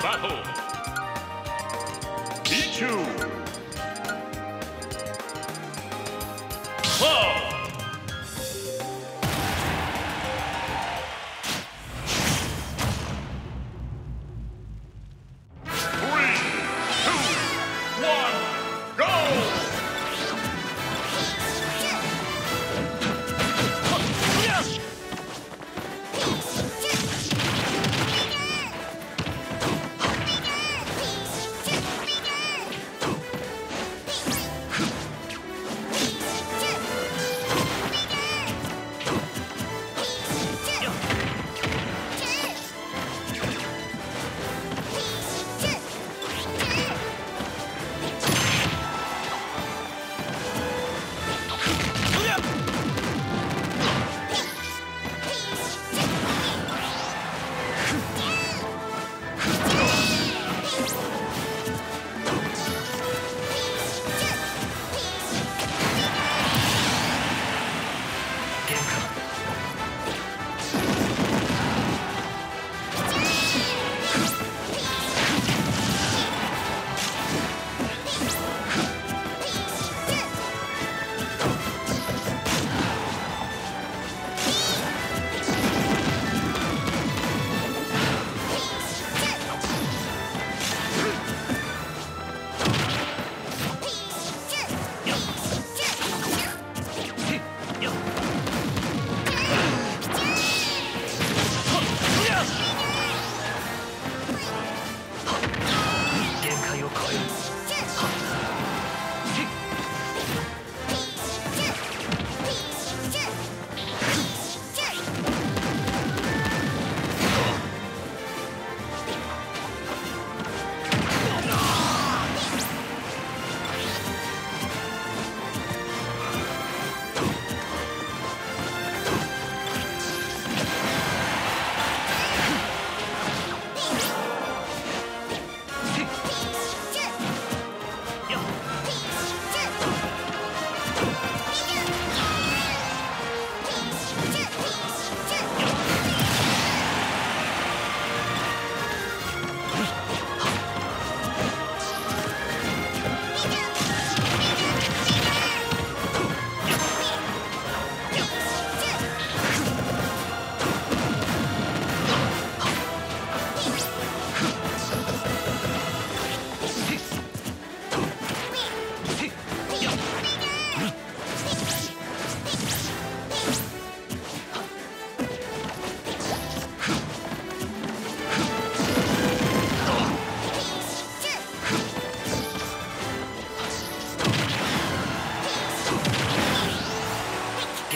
battle! Pichu! Club!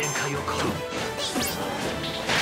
限界を超え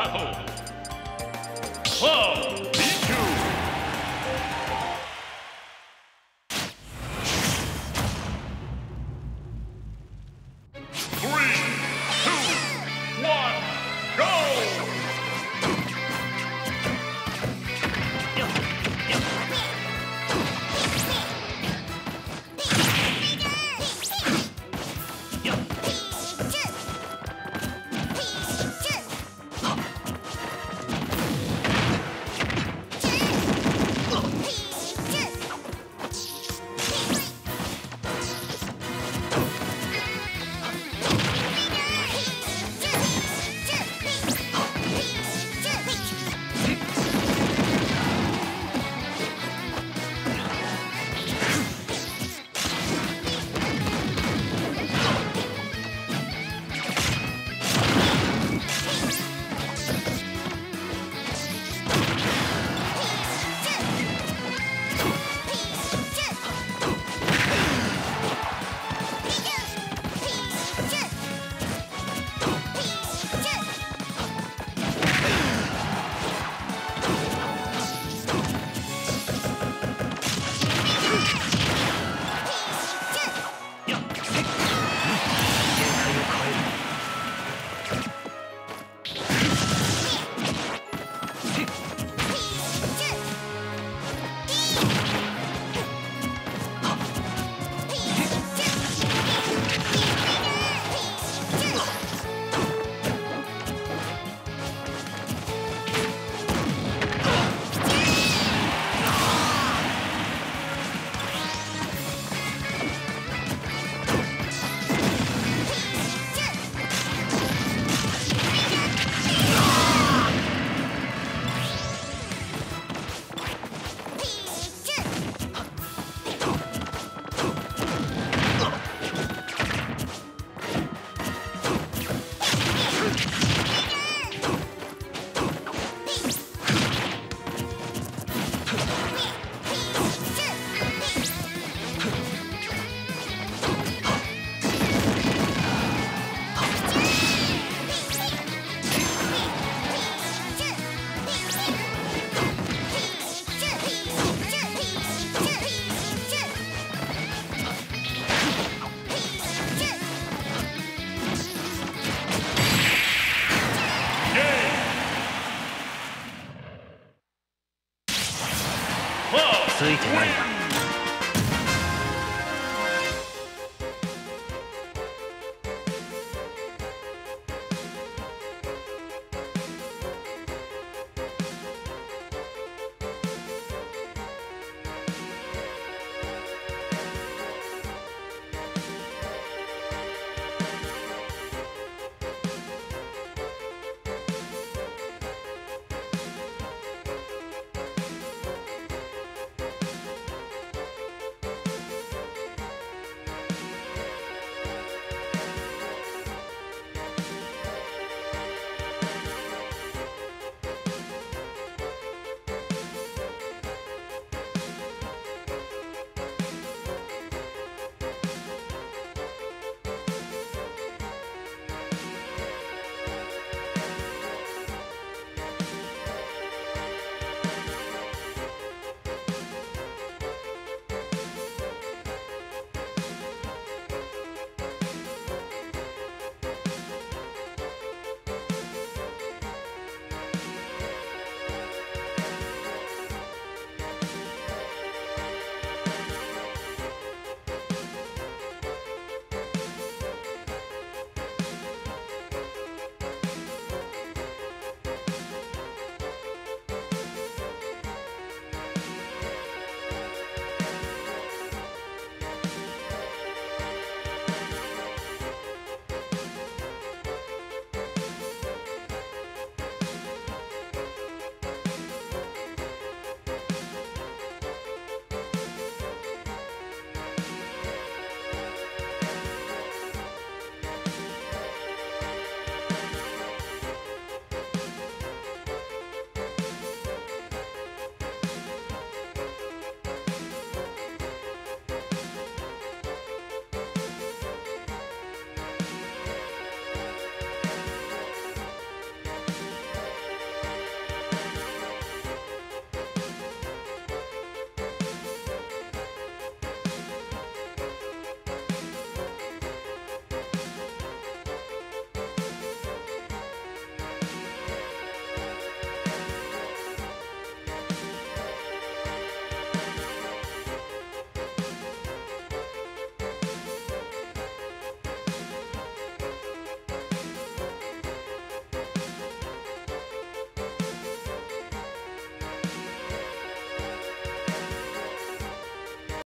battle.